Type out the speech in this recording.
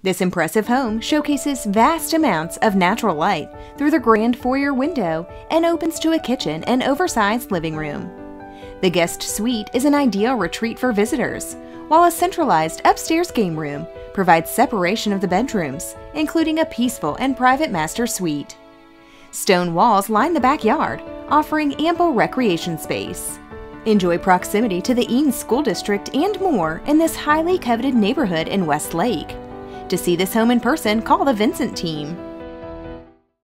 This impressive home showcases vast amounts of natural light through the grand foyer window and opens to a kitchen and oversized living room. The guest suite is an ideal retreat for visitors, while a centralized upstairs game room provides separation of the bedrooms, including a peaceful and private master suite. Stone walls line the backyard, offering ample recreation space. Enjoy proximity to the Eanes School District and more in this highly coveted neighborhood in Westlake. To see this home in person, call the Vincent team.